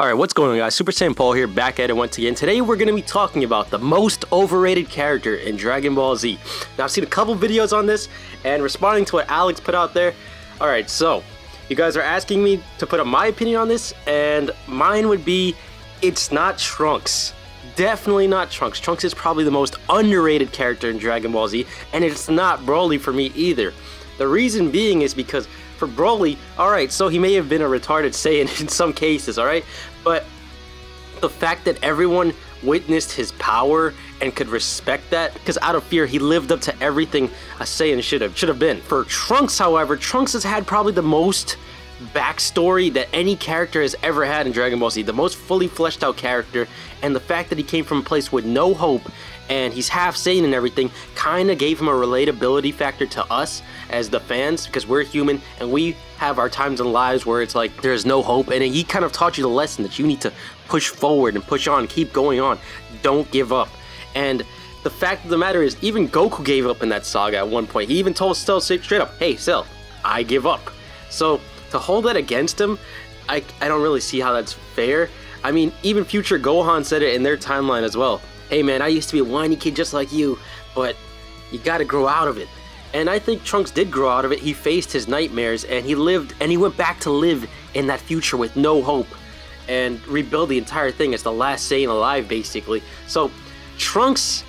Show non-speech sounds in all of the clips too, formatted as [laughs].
Alright, what's going on guys? Super Saiyan Paul here, back at it once again. Today we're going to be talking about the most overrated character in Dragon Ball Z. Now I've seen a couple videos on this, and responding to what Alex put out there. Alright, so, you guys are asking me to put up my opinion on this, and mine would be, it's not Trunks. Definitely not Trunks. Trunks is probably the most underrated character in Dragon Ball Z, and it's not Broly for me either. The reason being is because for Broly, alright, so he may have been a retarded Saiyan [laughs] in some cases, alright? But the fact that everyone witnessed his power and could respect that, because out of fear, he lived up to everything a Saiyan should have should have been. For Trunks, however, Trunks has had probably the most backstory that any character has ever had in Dragon Ball Z. The most fully fleshed out character, and the fact that he came from a place with no hope and he's half Saiyan and everything kind of gave him a relatability factor to us as the fans because we're human and we have our times in lives where it's like there's no hope and he kind of taught you the lesson that you need to push forward and push on, keep going on, don't give up. And the fact of the matter is, even Goku gave up in that saga at one point. He even told Cell straight up, hey, Cell, I give up. So to hold that against him, I, I don't really see how that's fair. I mean, even future Gohan said it in their timeline as well. Hey man, I used to be a whiny kid just like you, but you gotta grow out of it. And I think Trunks did grow out of it. He faced his nightmares and he lived and he went back to live in that future with no hope and rebuild the entire thing as the last Saiyan alive basically. So Trunks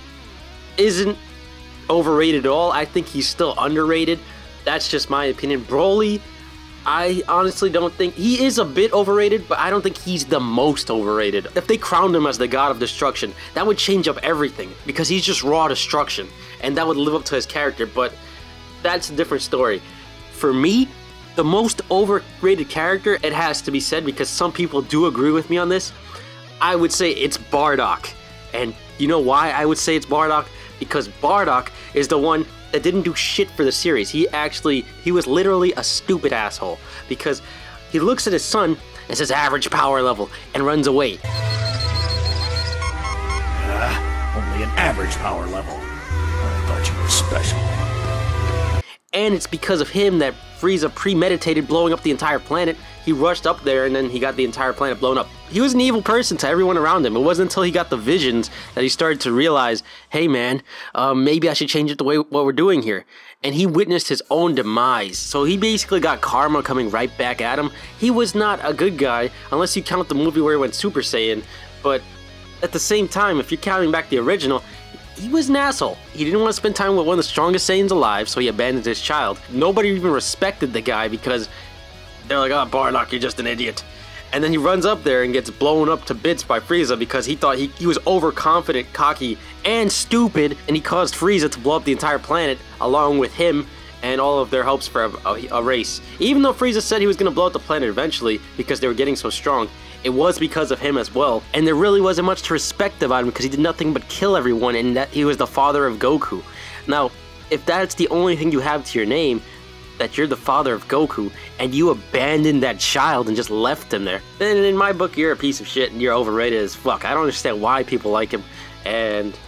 isn't overrated at all. I think he's still underrated. That's just my opinion. Broly I honestly don't think he is a bit overrated, but I don't think he's the most overrated. If they crowned him as the god of destruction, that would change up everything because he's just raw destruction and that would live up to his character, but that's a different story. For me, the most overrated character, it has to be said because some people do agree with me on this, I would say it's Bardock. And you know why I would say it's Bardock? Because Bardock is the one that didn't do shit for the series. He actually, he was literally a stupid asshole because he looks at his son and says average power level and runs away. Uh, only an average power level. I thought you were special. And it's because of him that Frieza premeditated blowing up the entire planet. He rushed up there and then he got the entire planet blown up. He was an evil person to everyone around him. It wasn't until he got the visions that he started to realize, hey man, uh, maybe I should change it the way what we're doing here. And he witnessed his own demise. So he basically got karma coming right back at him. He was not a good guy, unless you count the movie where he went Super Saiyan. But at the same time, if you're counting back the original, he was an asshole. He didn't want to spend time with one of the strongest Saiyans alive, so he abandoned his child. Nobody even respected the guy because they're like, ah, oh, Bardock, you're just an idiot. And then he runs up there and gets blown up to bits by Frieza because he thought he, he was overconfident, cocky, and stupid, and he caused Frieza to blow up the entire planet along with him and all of their hopes for a, a, a race. Even though Frieza said he was going to blow up the planet eventually because they were getting so strong, it was because of him as well. And there really wasn't much to respect about him because he did nothing but kill everyone and that he was the father of Goku. Now, if that's the only thing you have to your name, that you're the father of Goku, and you abandoned that child and just left him there, then in my book, you're a piece of shit and you're overrated as fuck. I don't understand why people like him. And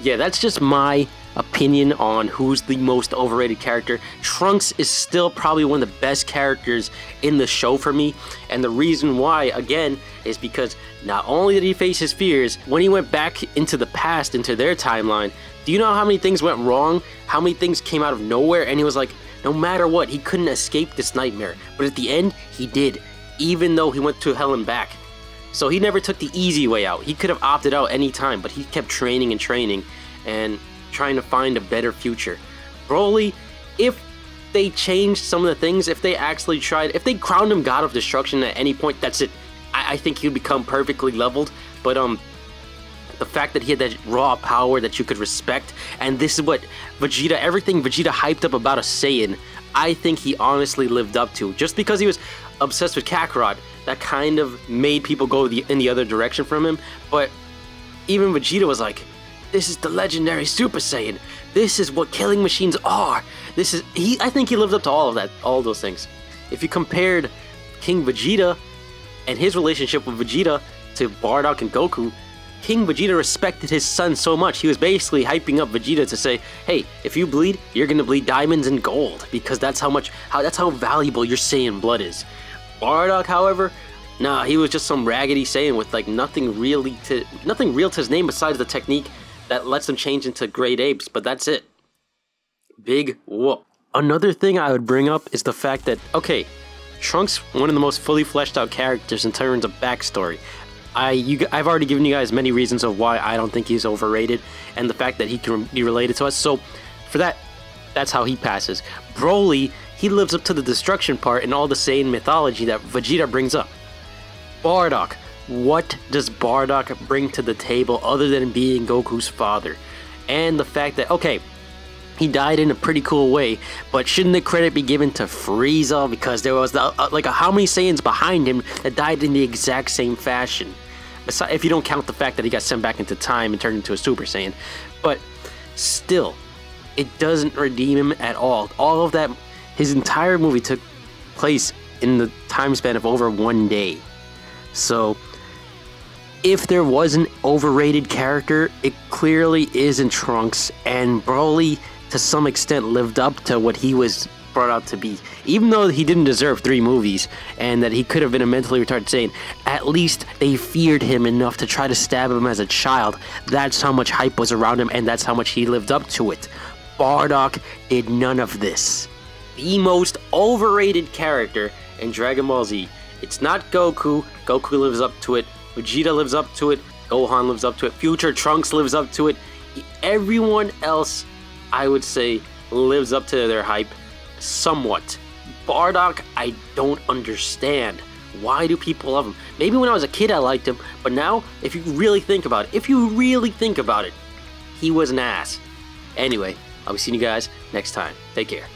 yeah, that's just my opinion on who's the most overrated character. Trunks is still probably one of the best characters in the show for me, and the reason why, again, is because not only did he face his fears, when he went back into the past, into their timeline, do you know how many things went wrong? How many things came out of nowhere? And he was like, no matter what, he couldn't escape this nightmare. But at the end, he did, even though he went to hell and back. So he never took the easy way out. He could have opted out any time, but he kept training and training. And trying to find a better future. Broly, if they changed some of the things, if they actually tried, if they crowned him God of Destruction at any point, that's it. I, I think he'd become perfectly leveled. But um, the fact that he had that raw power that you could respect, and this is what Vegeta, everything Vegeta hyped up about a Saiyan, I think he honestly lived up to. Just because he was obsessed with Kakarot, that kind of made people go the, in the other direction from him. But even Vegeta was like, this is the legendary Super Saiyan. This is what killing machines are. This is he. I think he lived up to all of that, all those things. If you compared King Vegeta and his relationship with Vegeta to Bardock and Goku, King Vegeta respected his son so much. He was basically hyping up Vegeta to say, "Hey, if you bleed, you're gonna bleed diamonds and gold because that's how much, how that's how valuable your Saiyan blood is." Bardock, however, Nah, he was just some raggedy Saiyan with like nothing really to nothing real to his name besides the technique that lets him change into great apes, but that's it. Big whoop. Another thing I would bring up is the fact that okay, Trunks one of the most fully fleshed out characters in terms of backstory. I you I've already given you guys many reasons of why I don't think he's overrated and the fact that he can be related to us. So for that that's how he passes. Broly, he lives up to the destruction part and all the Saiyan mythology that Vegeta brings up. Bardock, what does Bardock bring to the table other than being Goku's father? And the fact that, okay, he died in a pretty cool way, but shouldn't the credit be given to Frieza because there was the, uh, like a, how many Saiyans behind him that died in the exact same fashion? Besides, if you don't count the fact that he got sent back into time and turned into a Super Saiyan, but still, it doesn't redeem him at all. All of that, his entire movie took place in the time span of over one day. So, if there was an overrated character, it clearly isn't Trunks, and Broly, to some extent, lived up to what he was brought out to be. Even though he didn't deserve three movies, and that he could have been a mentally retarded Saiyan, at least they feared him enough to try to stab him as a child. That's how much hype was around him, and that's how much he lived up to it. Bardock did none of this. The most overrated character in Dragon Ball Z. It's not Goku. Goku lives up to it. Vegeta lives up to it. Gohan lives up to it. Future Trunks lives up to it. Everyone else, I would say, lives up to their hype somewhat. Bardock, I don't understand. Why do people love him? Maybe when I was a kid I liked him, but now, if you really think about it, if you really think about it, he was an ass. Anyway, I'll be seeing you guys next time. Take care.